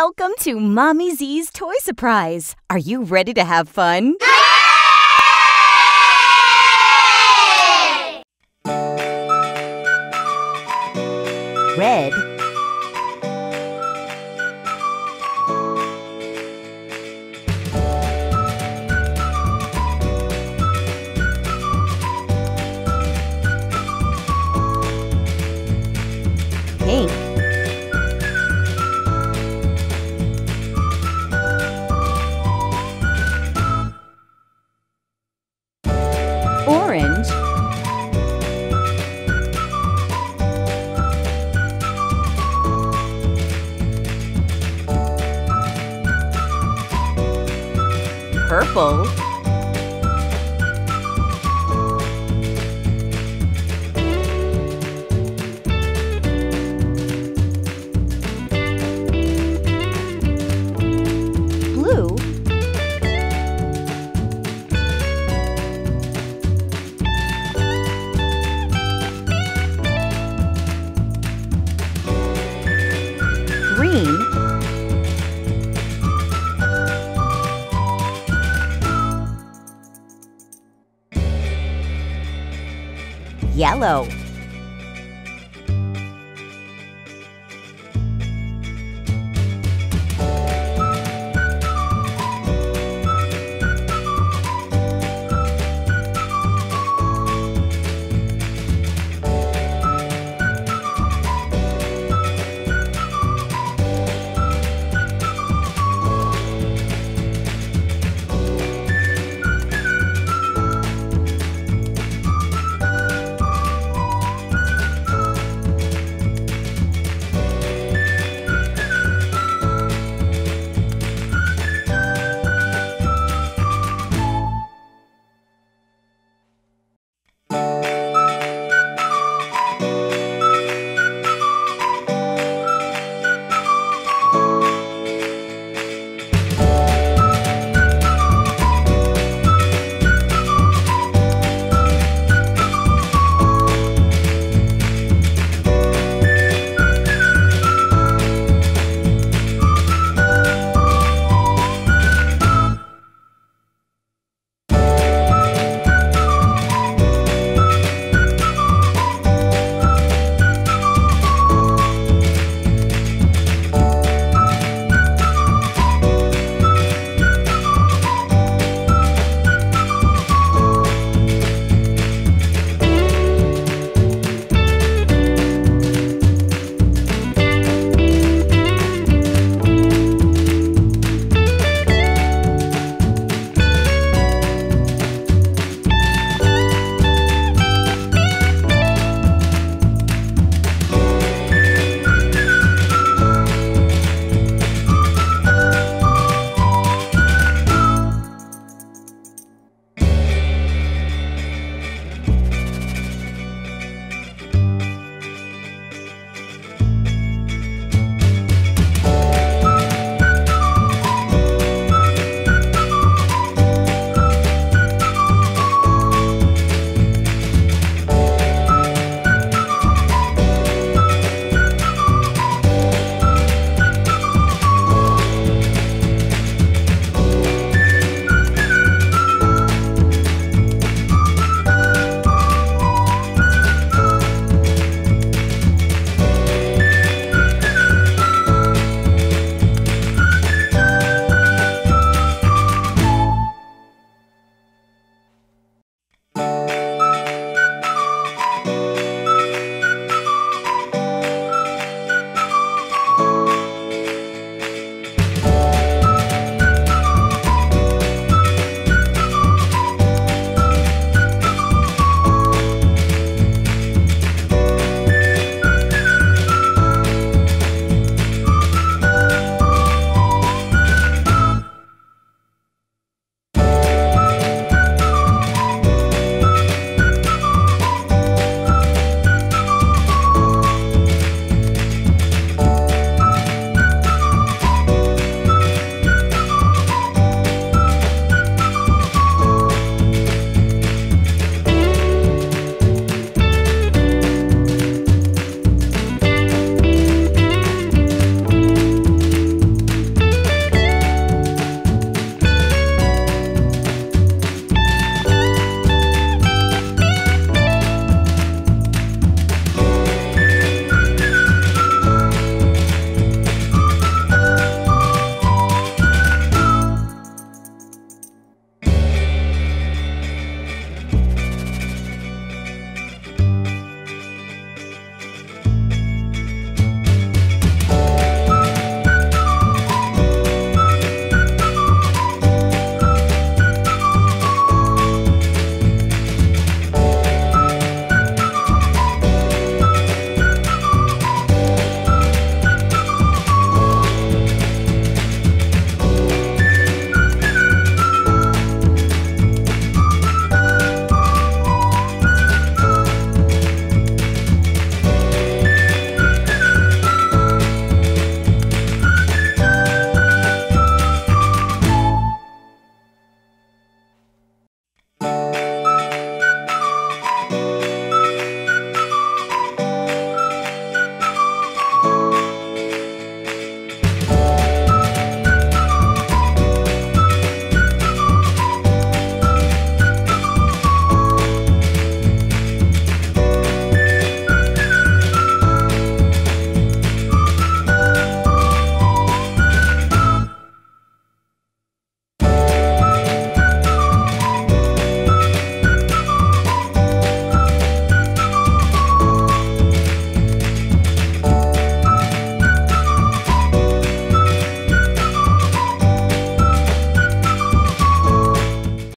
Welcome to Mommy Z's Toy Surprise. Are you ready to have fun? Red Pink Purple yellow.